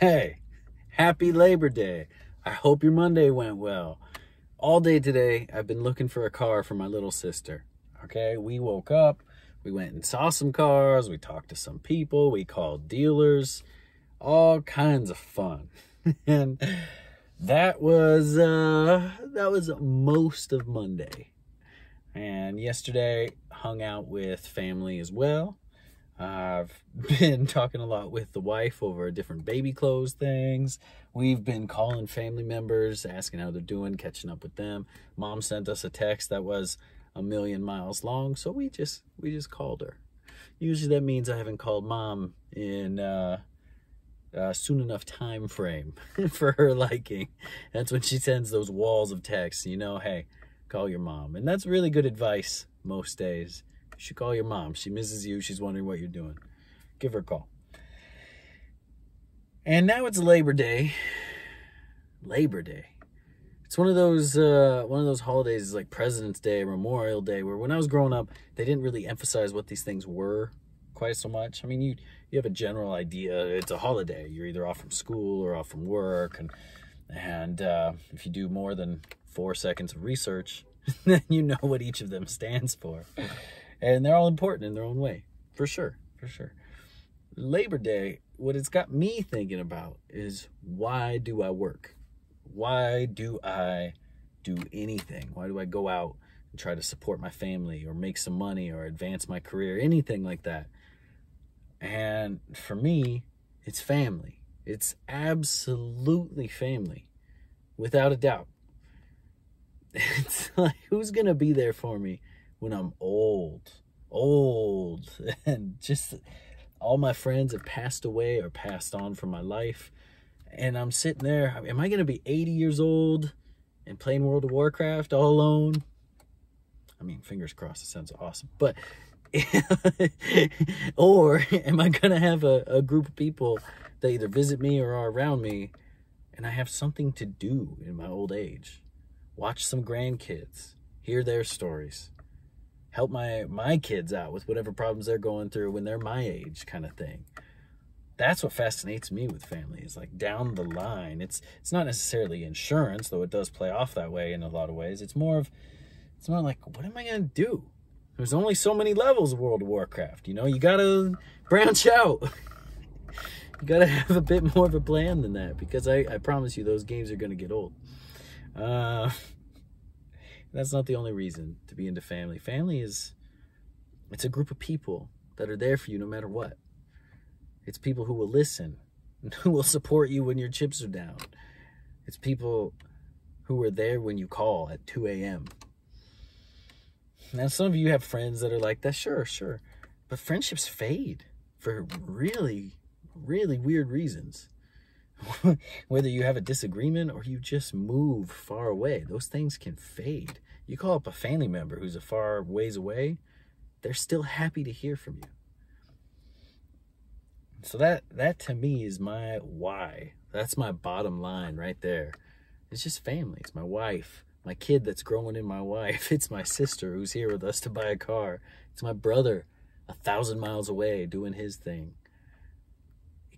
Hey, happy Labor Day. I hope your Monday went well. All day today, I've been looking for a car for my little sister. Okay, we woke up, we went and saw some cars, we talked to some people, we called dealers, all kinds of fun. and that was uh that was most of Monday. And yesterday hung out with family as well. I've been talking a lot with the wife over different baby clothes things. We've been calling family members, asking how they're doing, catching up with them. Mom sent us a text that was a million miles long, so we just we just called her. Usually that means I haven't called mom in uh, uh, soon enough time frame for her liking. That's when she sends those walls of texts. You know, hey, call your mom, and that's really good advice most days. You should call your mom. She misses you. She's wondering what you're doing. Give her a call. And now it's Labor Day. Labor Day. It's one of those uh, one of those holidays like President's Day, Memorial Day, where when I was growing up, they didn't really emphasize what these things were quite so much. I mean, you you have a general idea. It's a holiday. You're either off from school or off from work, and and uh, if you do more than four seconds of research, then you know what each of them stands for and they're all important in their own way for sure for sure. Labor day what it's got me thinking about is why do i work? Why do i do anything? Why do i go out and try to support my family or make some money or advance my career anything like that? And for me it's family. It's absolutely family without a doubt. It's like who's gonna be there for me when I'm old, old, and just all my friends have passed away or passed on from my life. And I'm sitting there, am I going to be 80 years old and playing World of Warcraft all alone? I mean, fingers crossed, it sounds awesome. But, or am I going to have a, a group of people that either visit me or are around me and I have something to do in my old age? Watch some grandkids, hear their stories help my my kids out with whatever problems they're going through when they're my age kind of thing. That's what fascinates me with family is like down the line. It's it's not necessarily insurance though it does play off that way in a lot of ways. It's more of it's more like what am i going to do? There's only so many levels of world of warcraft you know? You gotta branch out. You gotta have a bit more of a plan than that because i i promise you those games are going to get old. Uh that's not the only reason to be into family. Family is it's a group of people that are there for you no matter what. It's people who will listen, who will support you when your chips are down. It's people who are there when you call at 2 a.m. Now, some of you have friends that are like that, sure, sure. But friendships fade for really, really weird reasons. whether you have a disagreement or you just move far away, those things can fade. You call up a family member who's a far ways away, they're still happy to hear from you. So that that to me is my why. That's my bottom line right there. It's just family. It's my wife, my kid that's growing in my wife. It's my sister who's here with us to buy a car. It's my brother a thousand miles away doing his thing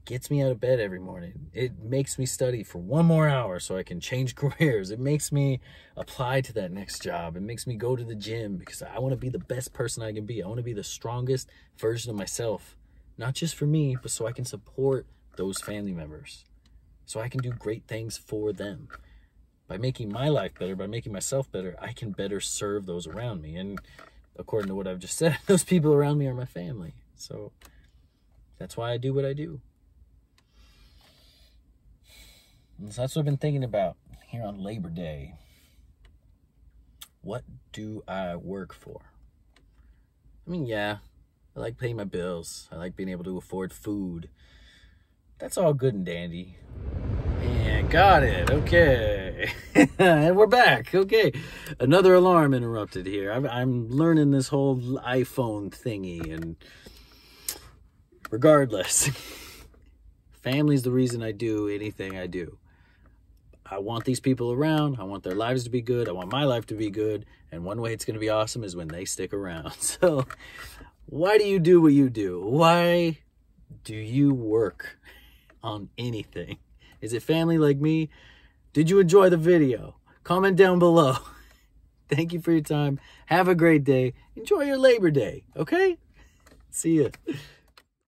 gets me out of bed every morning. It makes me study for one more hour so I can change careers. It makes me apply to that next job. It makes me go to the gym because I want to be the best person I can be. I want to be the strongest version of myself, not just for me, but so I can support those family members. So I can do great things for them. By making my life better, by making myself better, I can better serve those around me. And according to what I've just said, those people around me are my family. So that's why I do what I do. And so that's what I've been thinking about here on Labor Day. What do I work for? I mean, yeah, I like paying my bills. I like being able to afford food. That's all good and dandy. Yeah, got it. Okay. and we're back. Okay. Another alarm interrupted here. I'm, I'm learning this whole iPhone thingy, and regardless, family's the reason I do anything I do. I want these people around. I want their lives to be good. I want my life to be good. And one way it's going to be awesome is when they stick around. So why do you do what you do? Why do you work on anything? Is it family like me? Did you enjoy the video? Comment down below. Thank you for your time. Have a great day. Enjoy your Labor Day, okay? See ya.